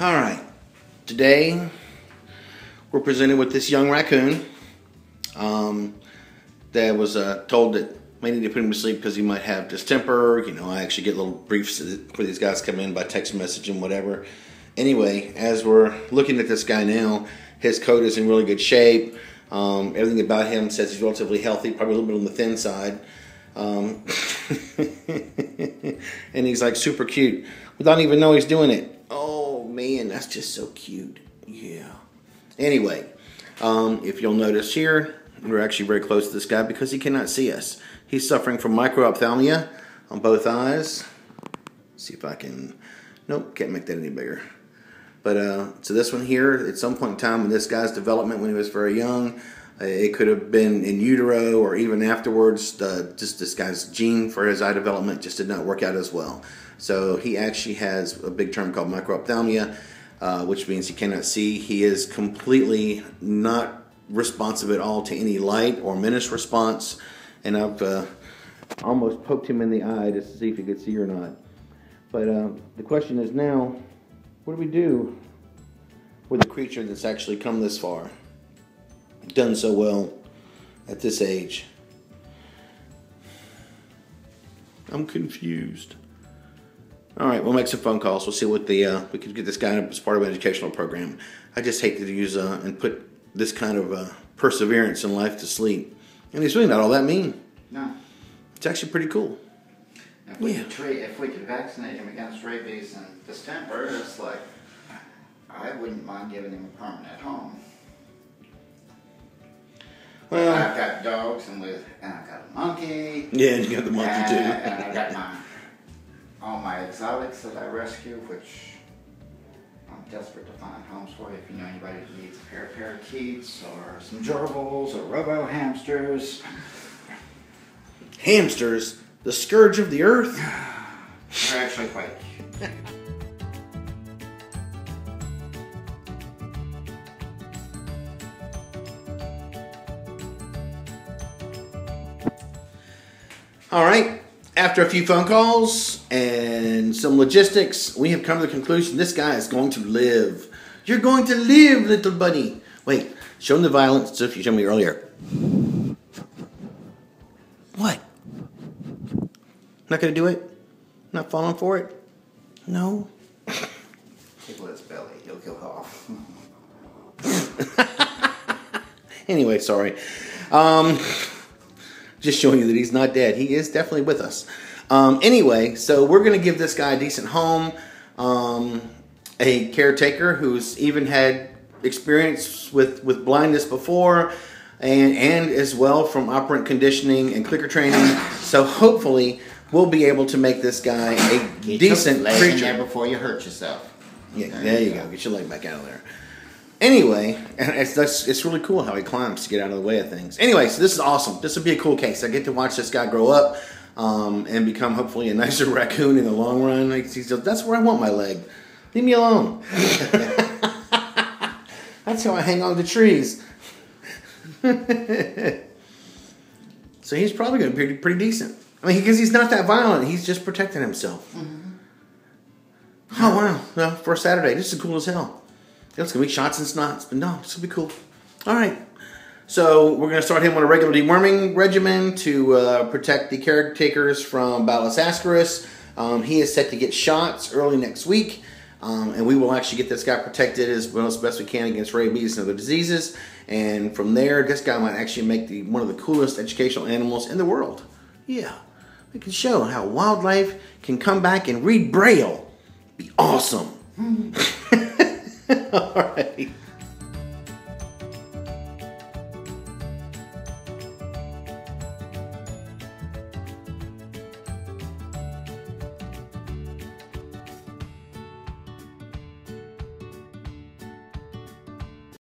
All right. Today, we're presented with this young raccoon um, that was uh, told that may need to put him to sleep because he might have distemper. You know, I actually get little briefs where these guys come in by text message and whatever. Anyway, as we're looking at this guy now, his coat is in really good shape. Um, everything about him says he's relatively healthy, probably a little bit on the thin side. Um, and he's like super cute. We don't even know he's doing it. Man, that's just so cute. Yeah. Anyway, um, if you'll notice here, we're actually very close to this guy because he cannot see us. He's suffering from microphthalmia on both eyes. Let's see if I can. Nope, can't make that any bigger. But uh, so this one here, at some point in time in this guy's development when he was very young, it could have been in utero or even afterwards. Uh, just this guy's gene for his eye development just did not work out as well. So he actually has a big term called microphthalmia, uh, which means he cannot see. He is completely not responsive at all to any light or menace response. And I've uh, almost poked him in the eye just to see if he could see or not. But uh, the question is now, what do we do with a creature that's actually come this far, done so well at this age? I'm confused. All right, we'll make some phone calls. We'll see what the uh, we could get this guy as part of an educational program. I just hate to use uh, and put this kind of uh, perseverance in life to sleep, and he's really not all that mean. No. It's actually pretty cool. If we, Yeah. could treat, if we could vaccinate him against rabies and distemper, it's like, I wouldn't mind giving him a permanent home. Well, I've got dogs and with, and I've got a monkey. yeah, and you got the monkey and, too. and I've got my, all my exotics that I rescue, which I'm desperate to find homes for. If you know anybody who needs a pair of parakeets or some gerbils or robo hamsters, Hamsters, the scourge of the earth. they're actually quite All right. After a few phone calls and some logistics, we have come to the conclusion this guy is going to live. You're going to live, little buddy. Wait, show him the violence stuff you showed me earlier. What? Not going to do it? Not falling for it? No? Tickle his belly, he'll go off. Anyway, sorry. Um, just showing you that he's not dead. He is definitely with us. Um, anyway, so we're going to give this guy a decent home. Um, a caretaker who's even had experience with, with blindness before, and, and as well from operant conditioning and clicker training. So hopefully, we'll be able to make this guy a Keep decent your leg in creature. there before you hurt yourself. Yeah, there you go. Get your leg back out of there. Anyway, and it's that's, it's really cool how he climbs to get out of the way of things. Anyway, so this is awesome. This will be a cool case. I get to watch this guy grow up um, and become hopefully a nicer raccoon in the long run. Like, he's just, that's where I want my leg. Leave me alone. that's how I hang on to trees. so he's probably going to be pretty, decent. I mean, because he's not that violent. He's just protecting himself. Oh wow! Well, for Saturday, this is cool as hell. It's gonna be shots and snots, but no, it's gonna be cool. All right. So we're gonna start him on a regular deworming regimen to uh, protect the caretakers from Baylisascaris. Um, he is set to get shots early next week, um, and we will actually get this guy protected as well as best we can against rabies and other diseases. And from there, this guy might actually make the one of the coolest educational animals in the world. Yeah, we can show how wildlife can come back and read Braille. Be awesome. All right.